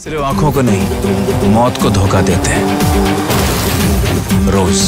सिर्फ़ आँखों को नहीं मौत को धोखा देते हैं। रोज।